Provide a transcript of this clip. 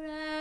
Pray